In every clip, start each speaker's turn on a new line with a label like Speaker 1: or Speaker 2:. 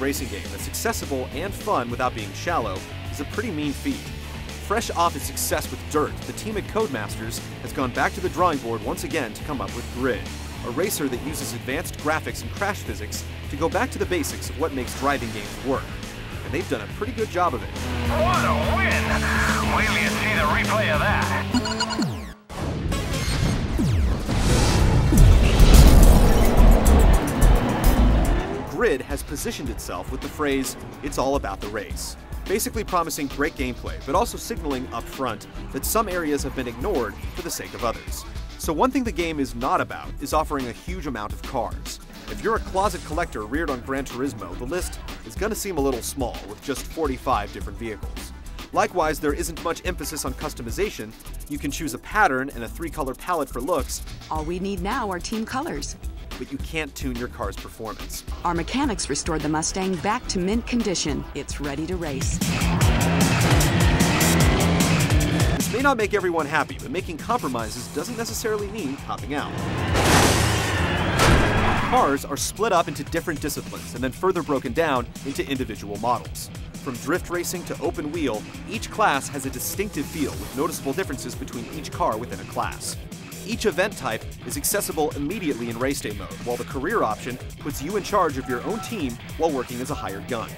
Speaker 1: racing game that's accessible and fun without being shallow is a pretty mean feat. Fresh off its success with Dirt, the team at Codemasters has gone back to the drawing board once again to come up with Grid, a racer that uses advanced graphics and crash physics to go back to the basics of what makes driving games work. And they've done a pretty good job of it.
Speaker 2: What a win! Wait till you see the replay of that.
Speaker 1: Grid has positioned itself with the phrase, it's all about the race. Basically promising great gameplay, but also signaling up front that some areas have been ignored for the sake of others. So one thing the game is not about is offering a huge amount of cars. If you're a closet collector reared on Gran Turismo, the list is gonna seem a little small with just 45 different vehicles. Likewise, there isn't much emphasis on customization. You can choose a pattern and a three-color palette for looks,
Speaker 3: All we need now are team colors.
Speaker 1: But you can't tune your car's performance.
Speaker 3: Our mechanics restored the Mustang back to mint condition. It's ready to race.
Speaker 1: This may not make everyone happy, but making compromises doesn't necessarily mean topping out. Cars are split up into different disciplines and then further broken down into individual models. From drift racing to open wheel, each class has a distinctive feel with noticeable differences between each car within a class. Each event type is accessible immediately in race day mode, while the career option puts you in charge of your own team while working as a hired gun.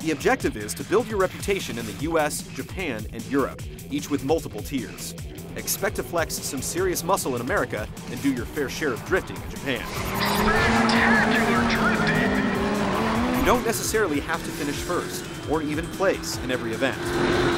Speaker 1: The objective is to build your reputation in the US, Japan, and Europe, each with multiple tiers. Expect to flex some serious muscle in America and do your fair share of drifting in Japan.
Speaker 2: Spectacular drifting!
Speaker 1: You don't necessarily have to finish first, or even place in every event.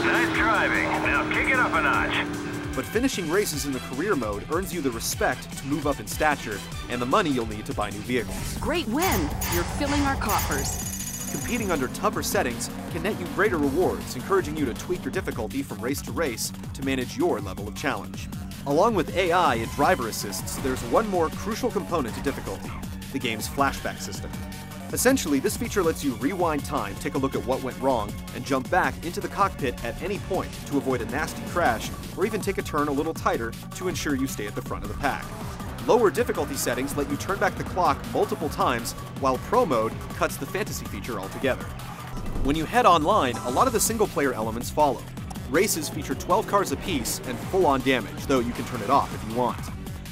Speaker 2: Nice driving. Now kick it up a notch.
Speaker 1: But finishing races in the career mode earns you the respect to move up in stature and the money you'll need to buy new vehicles.
Speaker 3: Great win! You're filling our coffers.
Speaker 1: Competing under tougher settings can net you greater rewards, encouraging you to tweak your difficulty from race to race to manage your level of challenge. Along with AI and driver assists, there's one more crucial component to difficulty the game's flashback system. Essentially, this feature lets you rewind time, take a look at what went wrong, and jump back into the cockpit at any point to avoid a nasty crash or even take a turn a little tighter to ensure you stay at the front of the pack. Lower difficulty settings let you turn back the clock multiple times, while Pro Mode cuts the fantasy feature altogether. When you head online, a lot of the single player elements follow. Races feature 12 cars apiece and full on damage, though you can turn it off if you want.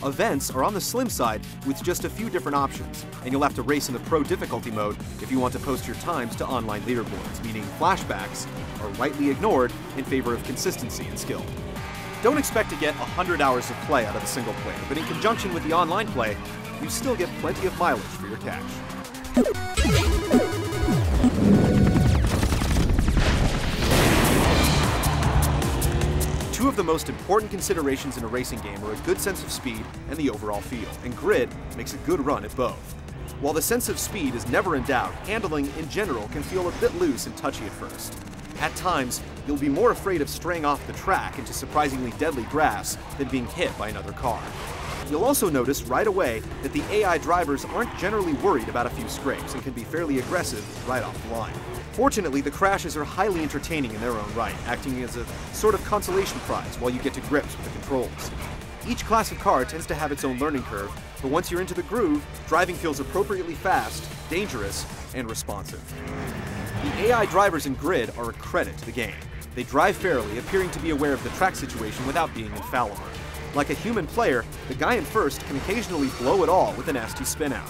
Speaker 1: Events are on the slim side with just a few different options, and you'll have to race in the pro difficulty mode if you want to post your times to online leaderboards, meaning flashbacks are rightly ignored in favor of consistency and skill. Don't expect to get 100 hours of play out of a single player, but in conjunction with the online play, you still get plenty of mileage for your cash. The most important considerations in a racing game are a good sense of speed and the overall feel, and Grid makes a good run at both. While the sense of speed is never in doubt, handling in general can feel a bit loose and touchy at first. At times, you'll be more afraid of straying off the track into surprisingly deadly grass than being hit by another car. You'll also notice right away that the AI drivers aren't generally worried about a few scrapes and can be fairly aggressive right off the line. Fortunately, the crashes are highly entertaining in their own right, acting as a sort of consolation prize while you get to grips with the controls. Each class of car tends to have its own learning curve, but once you're into the groove, driving feels appropriately fast, dangerous, and responsive. The AI drivers in Grid are a credit to the game. They drive fairly, appearing to be aware of the track situation without being infallible. Like a human player, the guy in first can occasionally blow it all with a nasty spinout.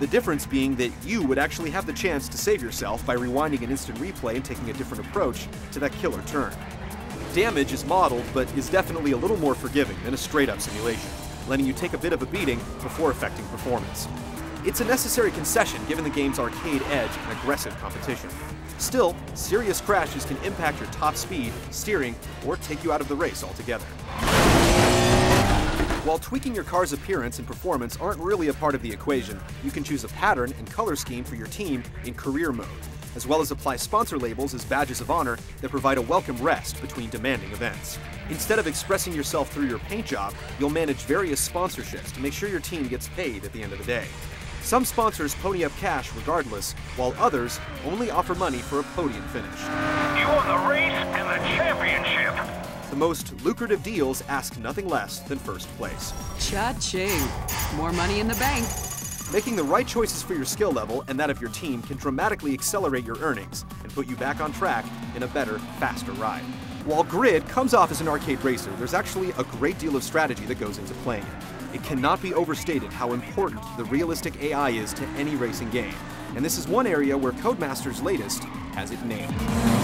Speaker 1: The difference being that you would actually have the chance to save yourself by rewinding an instant replay and taking a different approach to that killer turn. Damage is modeled, but is definitely a little more forgiving than a straight up simulation, letting you take a bit of a beating before affecting performance. It's a necessary concession given the game's arcade edge and aggressive competition. Still, serious crashes can impact your top speed, steering, or take you out of the race altogether. While tweaking your car's appearance and performance aren't really a part of the equation, you can choose a pattern and color scheme for your team in career mode, as well as apply sponsor labels as badges of honor that provide a welcome rest between demanding events. Instead of expressing yourself through your paint job, you'll manage various sponsorships to make sure your team gets paid at the end of the day. Some sponsors pony up cash regardless, while others only offer money for a podium finish.
Speaker 2: You won the race and the championship.
Speaker 1: Most lucrative deals ask nothing less than first place.
Speaker 3: Cha-ching! More money in the bank.
Speaker 1: Making the right choices for your skill level and that of your team can dramatically accelerate your earnings and put you back on track in a better, faster ride. While Grid comes off as an arcade racer, there's actually a great deal of strategy that goes into playing it. It cannot be overstated how important the realistic AI is to any racing game, and this is one area where Codemasters' latest has it nailed.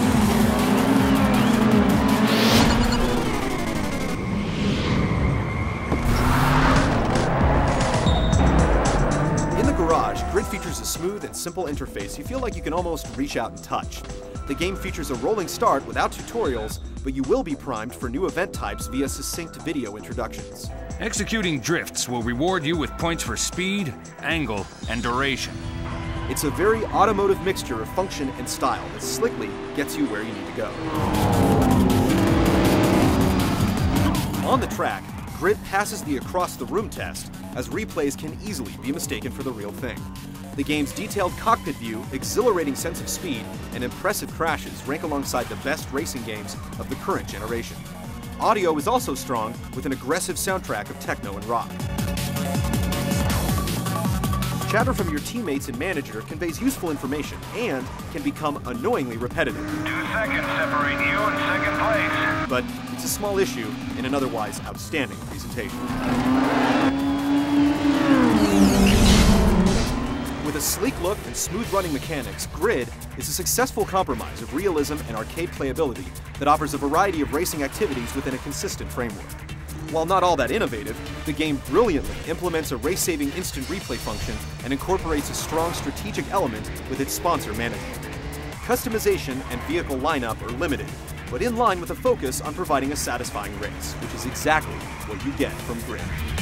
Speaker 1: Simple interface you feel like you can almost reach out and touch. The game features a rolling start without tutorials, but you will be primed for new event types via succinct video introductions.
Speaker 4: Executing drifts will reward you with points for speed, angle, and duration.
Speaker 1: It's a very automotive mixture of function and style that slickly gets you where you need to go. On the track, Grid passes the across the room test, as replays can easily be mistaken for the real thing. The game's detailed cockpit view, exhilarating sense of speed, and impressive crashes rank alongside the best racing games of the current generation. Audio is also strong, with an aggressive soundtrack of techno and rock. Chatter from your teammates and manager conveys useful information and can become annoyingly repetitive.
Speaker 2: Two seconds separate you and second place.
Speaker 1: But it's a small issue in an otherwise outstanding presentation. A sleek look and smooth running mechanics, Grid is a successful compromise of realism and arcade playability that offers a variety of racing activities within a consistent framework. While not all that innovative, the game brilliantly implements a race saving instant replay function and incorporates a strong strategic element with its sponsor management. Customization and vehicle lineup are limited, but in line with a focus on providing a satisfying race, which is exactly what you get from Grid.